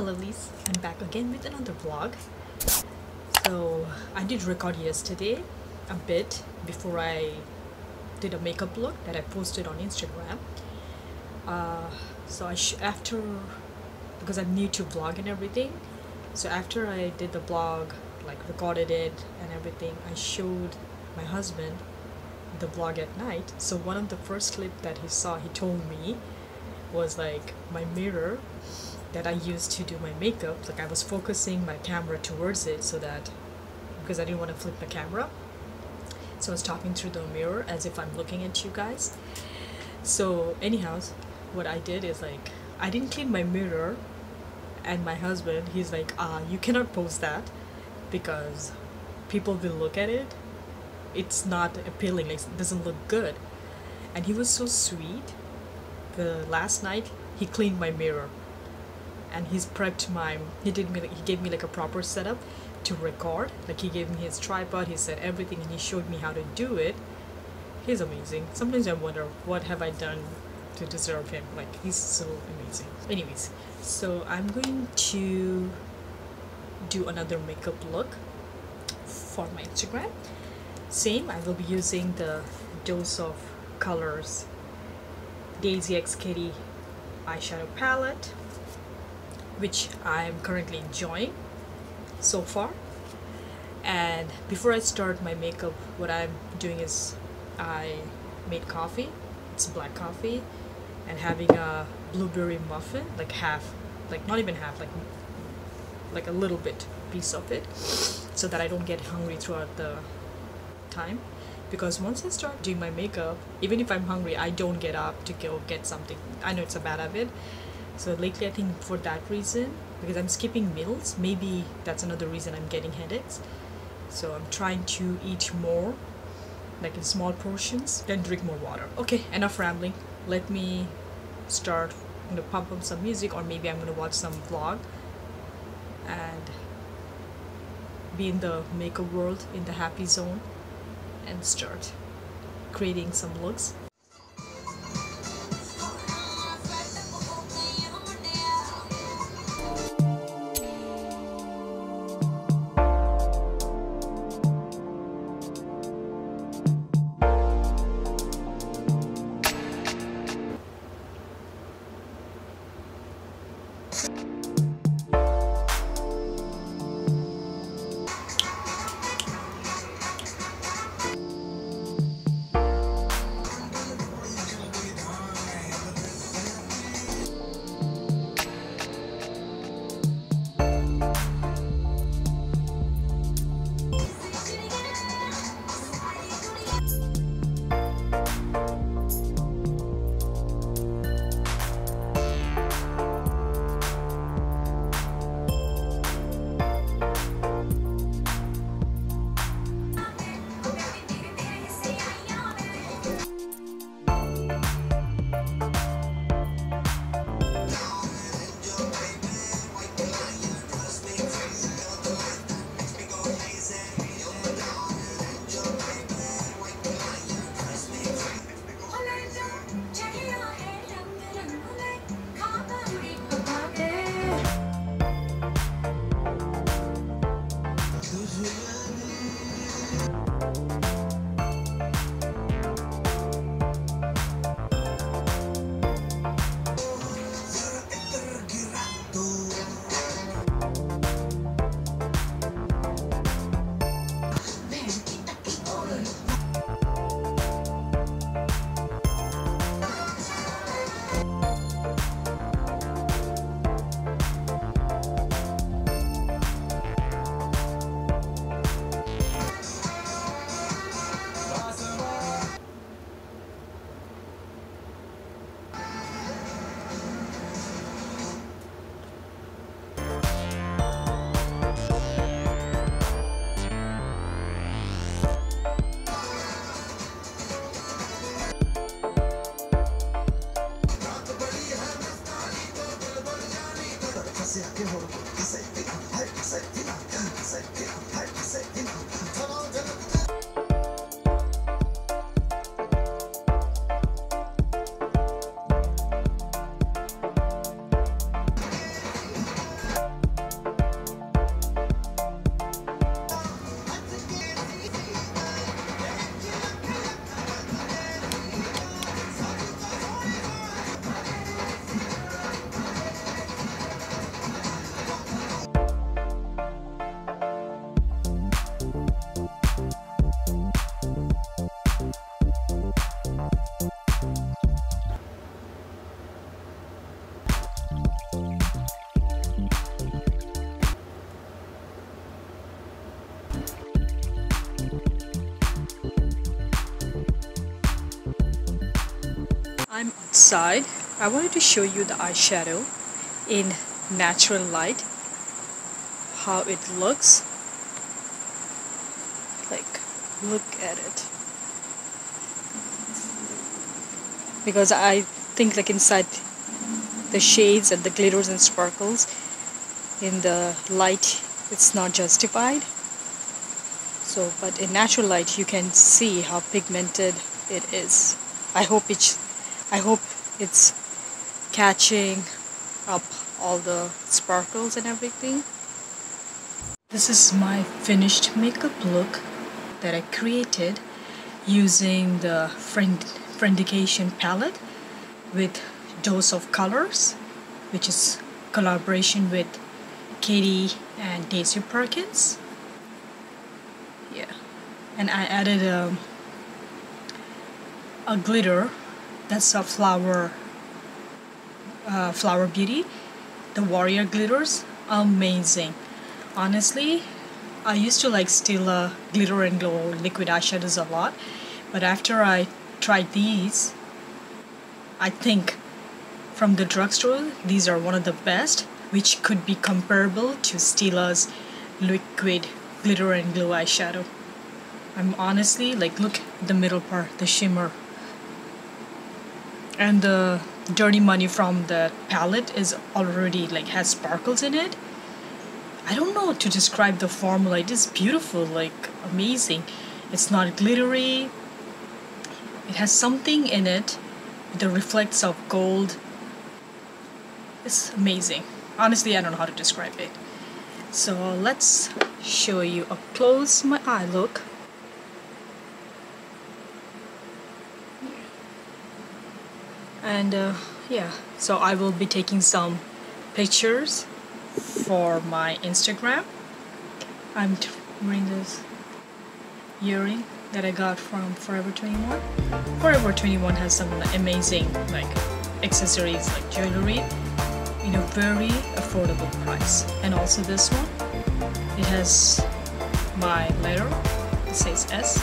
lovelies, I'm back again with another vlog. So I did record yesterday a bit before I did a makeup look that I posted on Instagram. Uh, so I after because I'm new to vlog and everything, so after I did the vlog, like recorded it and everything, I showed my husband the vlog at night. So one of the first clip that he saw, he told me was like my mirror that I used to do my makeup. Like I was focusing my camera towards it so that because I didn't want to flip the camera. So I was talking through the mirror as if I'm looking at you guys. So anyhow, what I did is like I didn't clean my mirror and my husband he's like ah you cannot post that because people will look at it it's not appealing like it doesn't look good and he was so sweet the last night he cleaned my mirror and he's prepped my he did me he gave me like a proper setup to record. Like he gave me his tripod he said everything and he showed me how to do it. He's amazing. Sometimes i wonder what have i done to deserve him? Like he's so amazing. Anyways so i'm going to do another makeup look for my instagram. Same i will be using the dose of colors Desi x Katy eyeshadow palette which i'm currently enjoying so far. And before i start my makeup what i'm doing is i made coffee. It's black coffee and having a blueberry muffin like half like not even half like like a little bit piece of it so that I don't get hungry throughout the time. Because once I start doing my makeup even if I'm hungry I don't get up to go get something. I know it's a bad habit so lately I think for that reason because I'm skipping meals maybe that's another reason I'm getting headaches. So I'm trying to eat more like in small portions then drink more water. Okay enough rambling. Let me start I'm gonna pump up some music or maybe I'm gonna watch some vlog and be in the makeup world in the happy zone and start creating some looks せやけど、稼いで、はい、稼いで。I'm outside. I wanted to show you the eyeshadow in natural light. How it looks. Like, look at it. Because I think like inside the shades and the glitters and sparkles in the light it's not justified so but in natural light you can see how pigmented it is I hope it's I hope it's catching up all the sparkles and everything. This is my finished makeup look that I created using the Friend Friendcation palette with Dose of Colors which is collaboration with Katy and Desi Perkins. Yeah. And I added a, um, a glitter that's a flower uh, flower beauty. The warrior glitters. Amazing. Honestly I used to like Stila glitter and glow liquid eyeshadows a lot but after I tried these I think from the drugstore these are one of the best which could be comparable to Stila's liquid glitter and glow eyeshadow. I'm honestly like look the middle part the shimmer and the dirty money from the palette is already like has sparkles in it. I don't know to describe the formula. It is beautiful like amazing. It's not glittery. It has something in it that reflects of gold. It's amazing. Honestly I don't know how to describe it. So let's show you up close my eye look and uh, yeah. So I will be taking some pictures for my Instagram. I'm wearing this earring that I got from Forever 21 Forever 21 has some amazing like accessories like jewelry in a very affordable price. And also this one. It has my letter. It says S